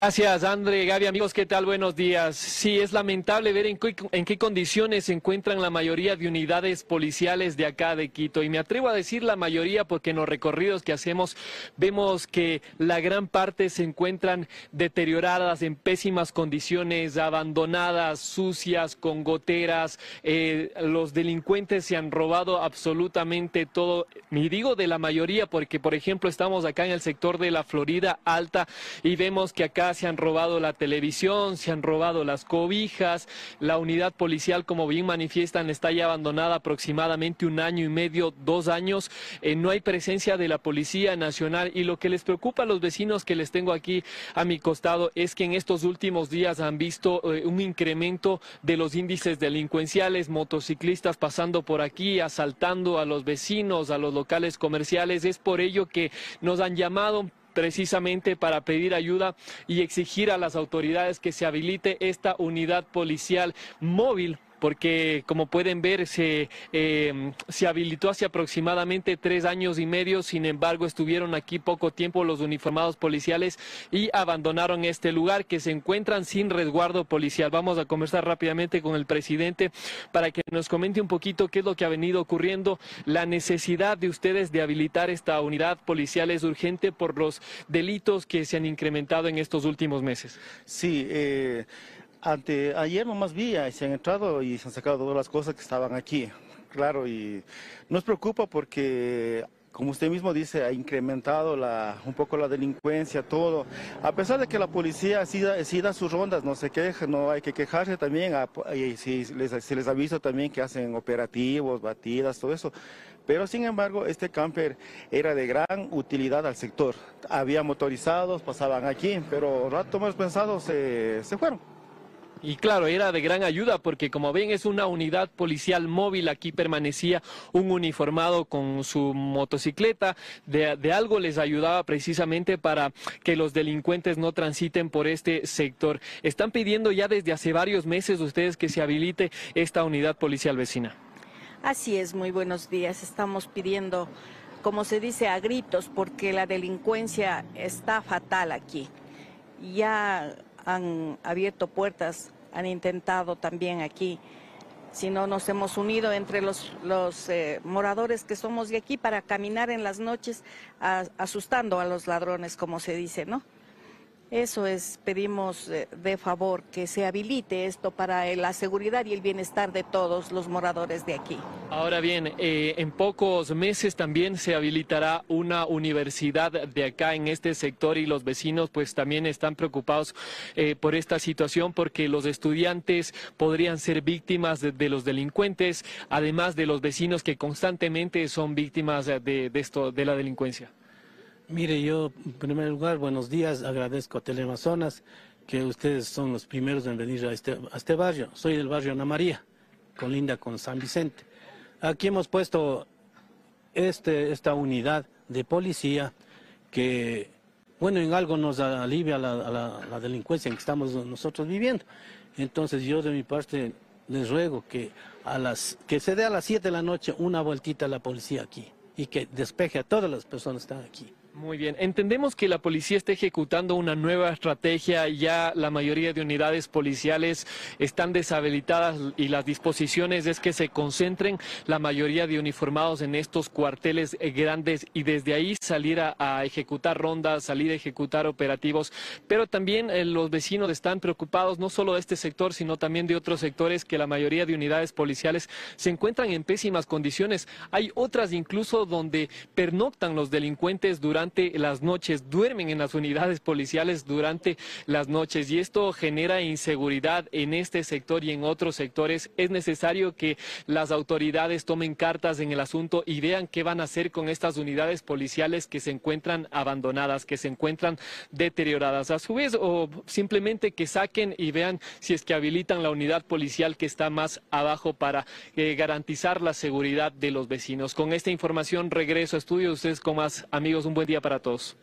Gracias, André, Gaby, amigos, ¿qué tal? Buenos días. Sí, es lamentable ver en qué, condiciones se encuentran la mayoría de unidades policiales de acá de Quito. Y me atrevo a decir la mayoría porque en los recorridos que hacemos vemos que la gran parte se encuentran deterioradas, en pésimas condiciones, abandonadas, sucias, con goteras. Eh, los delincuentes se han robado absolutamente todo. Y digo de la mayoría porque, por ejemplo, estamos acá en el sector de la Florida Alta y vemos que acá se han robado la televisión, se han robado las cobijas, la unidad policial, como bien manifiestan, está ya abandonada aproximadamente un año y medio, dos años, eh, no hay presencia de la Policía Nacional y lo que les preocupa a los vecinos que les tengo aquí a mi costado es que en estos últimos días han visto eh, un incremento de los índices delincuenciales, motociclistas pasando por aquí, asaltando a los vecinos, a los locales comerciales, es por ello que nos han llamado precisamente para pedir ayuda y exigir a las autoridades que se habilite esta unidad policial móvil porque como pueden ver se, eh, se habilitó hace aproximadamente tres años y medio, sin embargo estuvieron aquí poco tiempo los uniformados policiales y abandonaron este lugar que se encuentran sin resguardo policial. Vamos a conversar rápidamente con el presidente para que nos comente un poquito qué es lo que ha venido ocurriendo. La necesidad de ustedes de habilitar esta unidad policial es urgente por los delitos que se han incrementado en estos últimos meses. Sí, eh... Ante, ayer nomás vi, se han entrado y se han sacado todas las cosas que estaban aquí. Claro, y nos preocupa porque, como usted mismo dice, ha incrementado la, un poco la delincuencia, todo. A pesar de que la policía sí da, sus rondas, no se queja, no hay que quejarse también, y si les, se les avisa también que hacen operativos, batidas, todo eso. Pero sin embargo, este camper era de gran utilidad al sector. Había motorizados, pasaban aquí, pero rato más pensados se fueron. Y claro, era de gran ayuda porque como ven es una unidad policial móvil, aquí permanecía un uniformado con su motocicleta, de, algo les ayudaba precisamente para que los delincuentes no transiten por este sector. Están pidiendo ya desde hace varios meses ustedes que se habilite esta unidad policial vecina. Así es, muy buenos días. Estamos pidiendo, como se dice, a gritos porque la delincuencia está fatal aquí. Ya han abierto puertas, han intentado también aquí, si no nos hemos unido entre los, los eh, moradores que somos de aquí para caminar en las noches asustando a los ladrones, como se dice, ¿no? Eso es, pedimos eh, de favor que se habilite esto para la seguridad y el bienestar de todos los moradores de aquí. Ahora bien, eh, en pocos meses también se habilitará una universidad de acá en este sector y los vecinos pues también están preocupados eh, por esta situación porque los estudiantes podrían ser víctimas de, los delincuentes, además de los vecinos que constantemente son víctimas de esto, de la delincuencia. Mire, yo en primer lugar, buenos días, agradezco a Teleamazonas que ustedes son los primeros en venir a este, a este barrio. Soy del barrio Ana María, colinda con San Vicente. Aquí hemos puesto este, esta unidad de policía que, bueno, en algo nos alivia la, la delincuencia en que estamos nosotros viviendo. Entonces yo de mi parte les ruego que, a las, que se dé a las 7 de la noche una vueltita a la policía aquí y que despeje a todas las personas que están aquí. Muy bien, entendemos que la policía está ejecutando una nueva estrategia, ya la mayoría de unidades policiales están deshabilitadas y las disposiciones es que se concentren la mayoría de uniformados en estos cuarteles eh, grandes y desde ahí salir a, ejecutar rondas, salir a ejecutar operativos, pero también eh, los vecinos están preocupados no solo de este sector, sino también de otros sectores que la mayoría de unidades policiales se encuentran en pésimas condiciones. Hay otras incluso donde pernoctan los delincuentes durante las noches, duermen en las unidades policiales durante las noches y esto genera inseguridad en este sector y en otros sectores. Es necesario que las autoridades tomen cartas en el asunto y vean qué van a hacer con estas unidades policiales que se encuentran abandonadas, que se encuentran deterioradas. A su vez, o simplemente que saquen y vean si es que habilitan la unidad policial que está más abajo para eh, garantizar la seguridad de los vecinos. Con esta información regreso a estudio. Ustedes con más amigos, un buen día para todos.